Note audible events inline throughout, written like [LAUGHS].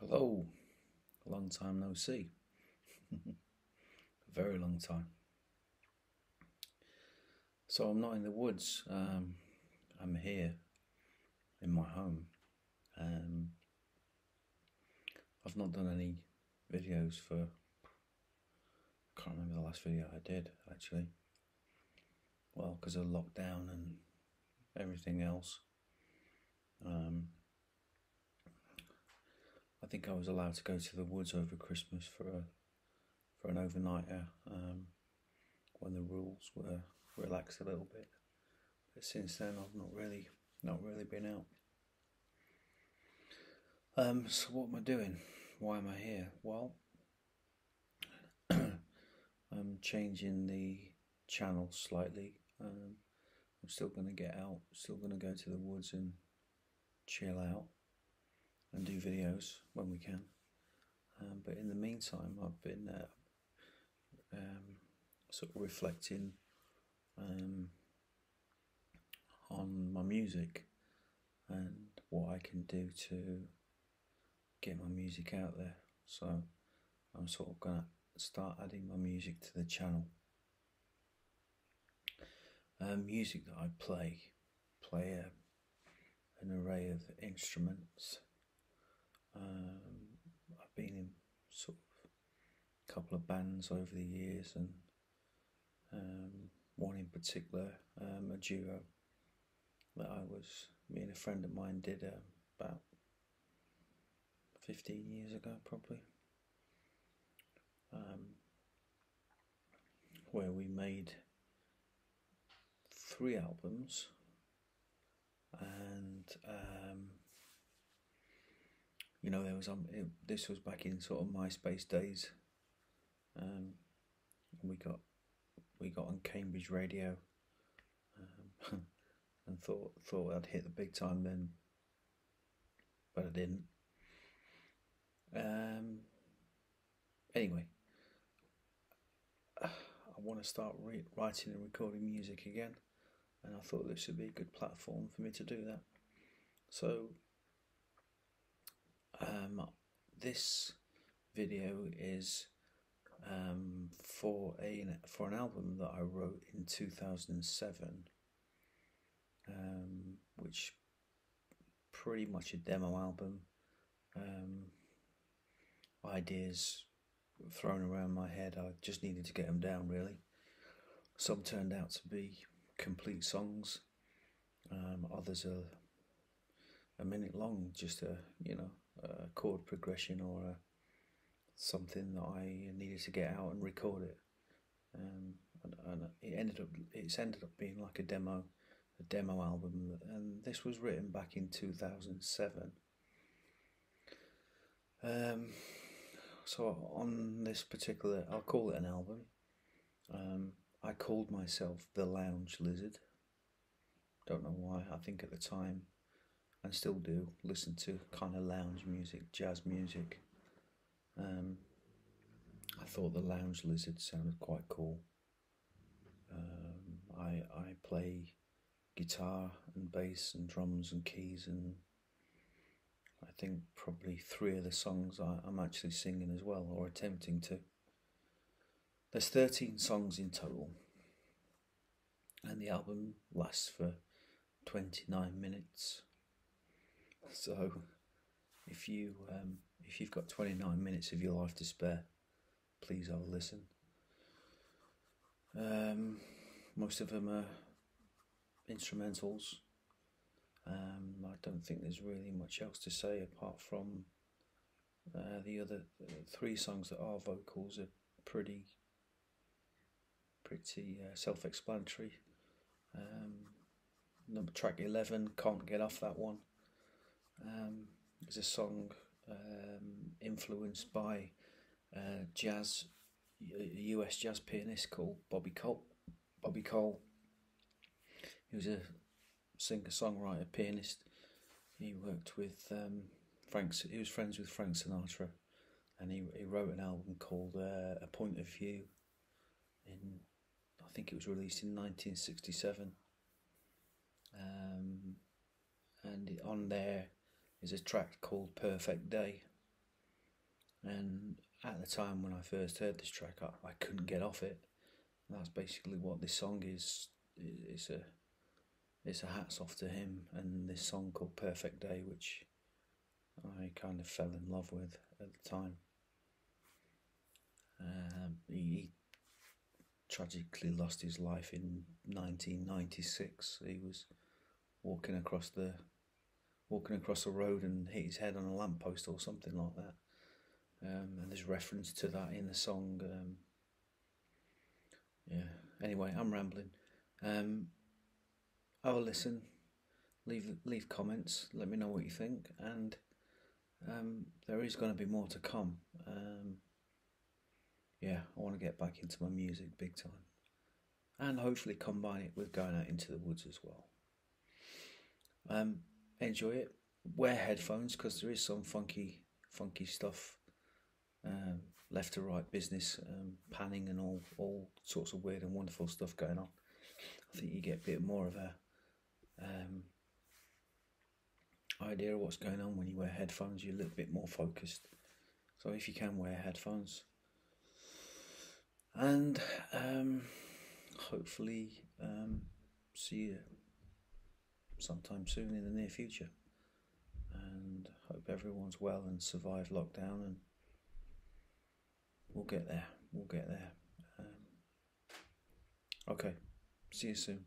Hello, long time no see. [LAUGHS] Very long time. So I'm not in the woods. Um, I'm here in my home. Um, I've not done any videos for. I can't remember the last video I did actually. Well, because of lockdown and everything else. Um, think I was allowed to go to the woods over Christmas for a for an overnighter um, when the rules were relaxed a little bit. But since then, I've not really not really been out. Um, so what am I doing? Why am I here? Well, [CLEARS THROAT] I'm changing the channel slightly. Um, I'm still going to get out. Still going to go to the woods and chill out and do videos when we can. Um, but in the meantime, I've been uh, um, sort of reflecting um, on my music and what I can do to get my music out there. So I'm sort of gonna start adding my music to the channel. Um, music that I play, play a, an array of instruments. Um, I've been in sort of a couple of bands over the years, and um, one in particular, um, a duo that I was, me and a friend of mine did uh, about 15 years ago, probably. Um, where we made three albums and um, you know there was um it, this was back in sort of MySpace days um, we got we got on Cambridge radio um, [LAUGHS] and thought thought I'd hit the big time then but I didn't um, anyway [SIGHS] I want to start re- writing and recording music again and I thought this would be a good platform for me to do that. So, um, this video is um, for a for an album that I wrote in two thousand and seven, um, which pretty much a demo album. Um, ideas thrown around my head. I just needed to get them down really. Some turned out to be complete songs. Um, others are a minute long, just a you know a chord progression or a, something that I needed to get out and record it. Um, and, and, it ended up it's ended up being like a demo, a demo album, and this was written back in two thousand seven. Um, so on this particular, I'll call it an album. Um, I called myself the Lounge Lizard. Don't know why. I think at the time, and still do, listen to kind of lounge music, jazz music. Um, I thought the Lounge Lizard sounded quite cool. Um, I I play guitar and bass and drums and keys and I think probably three of the songs I, I'm actually singing as well or attempting to. There's 13 songs in total, and the album lasts for 29 minutes. So, if you um, if you've got 29 minutes of your life to spare, please have a listen. Um, most of them are instrumentals. Um, I don't think there's really much else to say apart from uh, the other uh, three songs that are vocals are pretty pretty uh, self-explanatory. Um, number track eleven, can't get off that one. Um, is a song um, influenced by uh, jazz, a US jazz pianist called Bobby Cole. Bobby Cole. He was a singer songwriter pianist. He worked with um, Frank. He was friends with Frank Sinatra, and he he wrote an album called uh, A Point of View. In I think it was released in 1967. Um, and on there is a track called Perfect Day. And at the time when I first heard this track, I, I couldn't get off it. That's basically what this song is. It's a it's a hats off to him and this song called Perfect Day, which I kind of fell in love with at the time. Um, he, he tragically lost his life in 1996. He was walking across the walking across the road and hit his head on a lamppost or something like that. Um, and there's reference to that in the song. Um, yeah. Anyway, I'm rambling. Um, have a listen. Leave leave comments. Let me know what you think. And um, there is going to be more to come. Um, yeah, I want to get back into my music big time, and hopefully combine it with going out into the woods as well. Enjoy it. Wear headphones because there is some funky, funky stuff. Um, left to right business, um, panning and all, all sorts of weird and wonderful stuff going on. I think you get a bit more of a um, idea of what's going on when you wear headphones. You're a little bit more focused. So if you can wear headphones, and um, hopefully um, see you sometime soon in the near future. And hope everyone's well and survive lockdown and we'll get there. We'll get there. Um, okay. See you soon.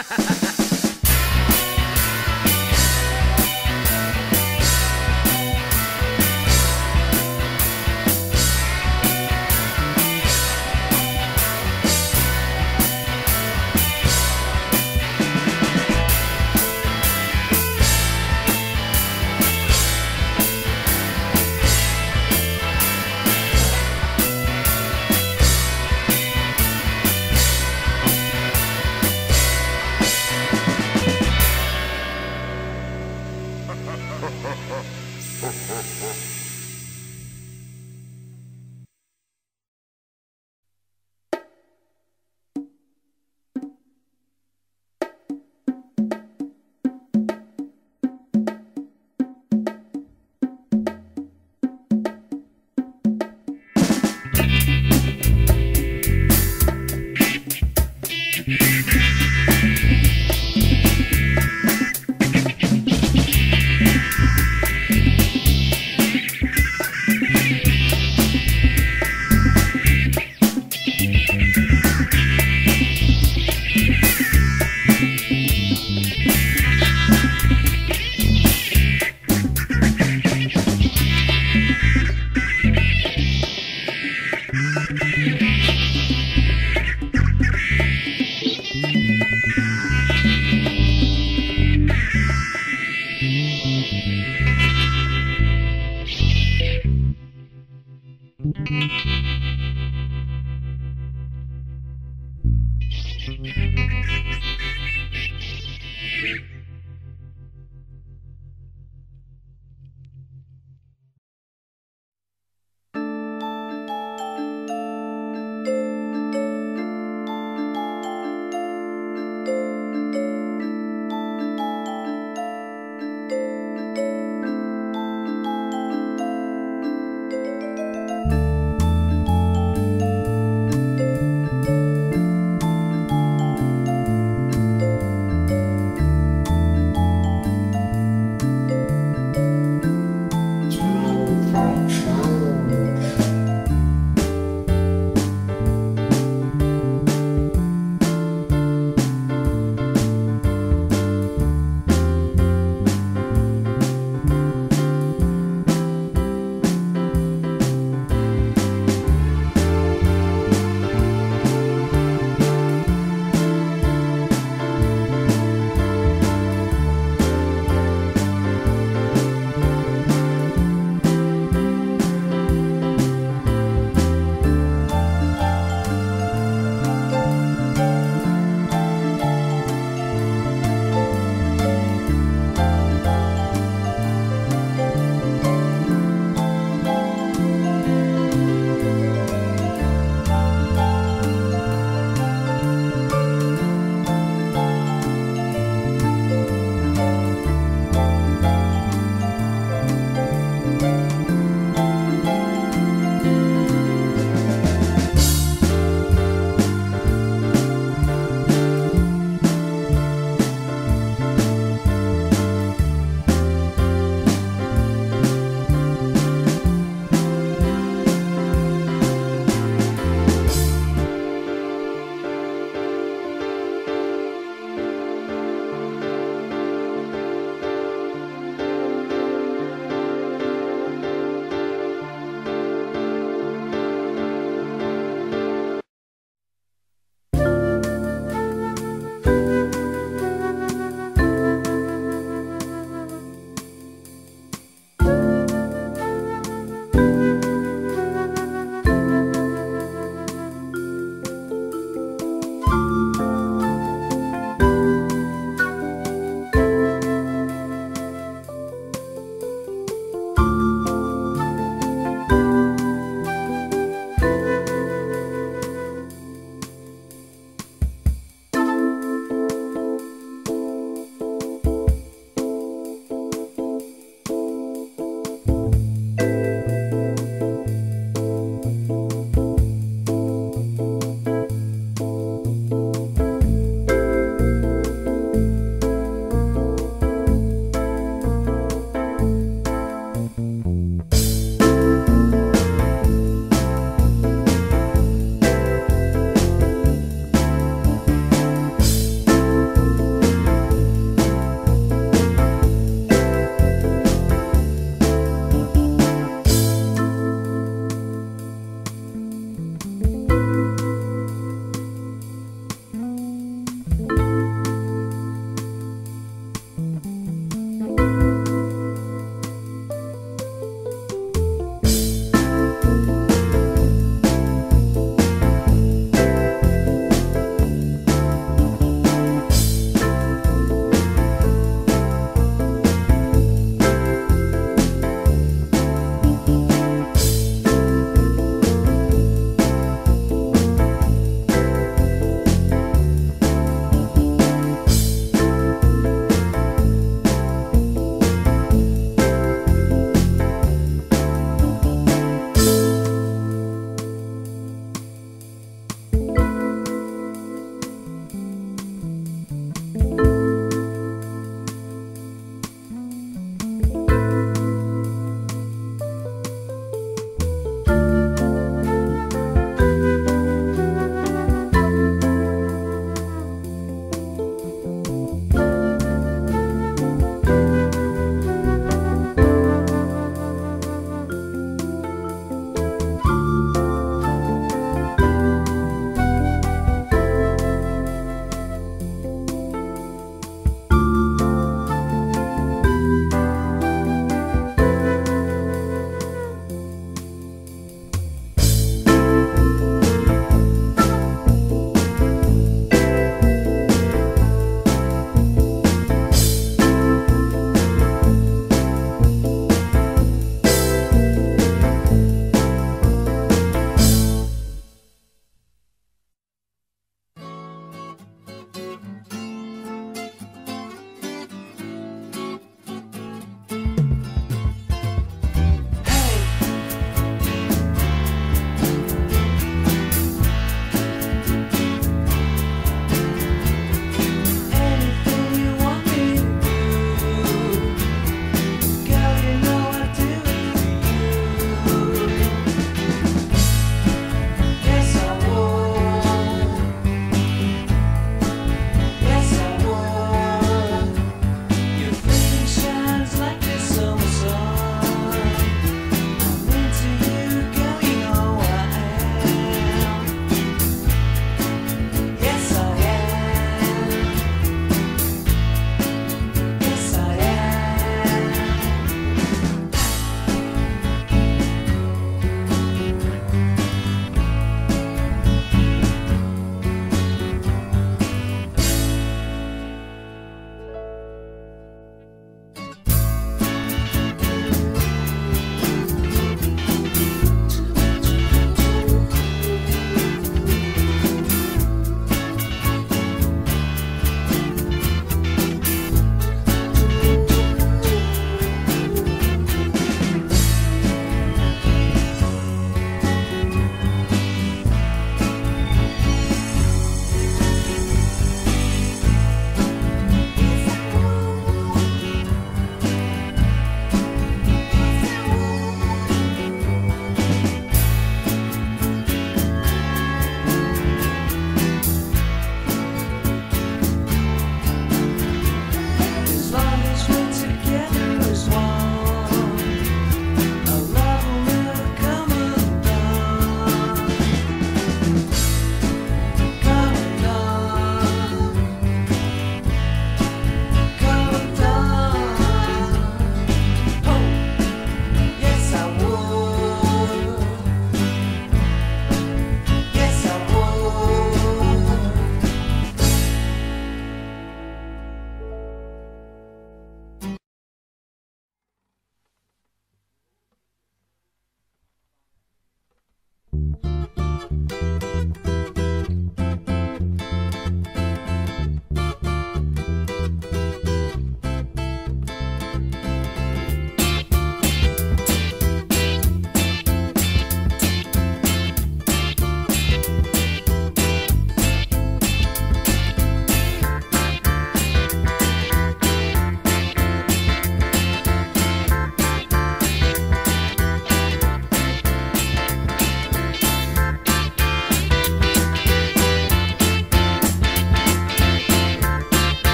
ha ha ha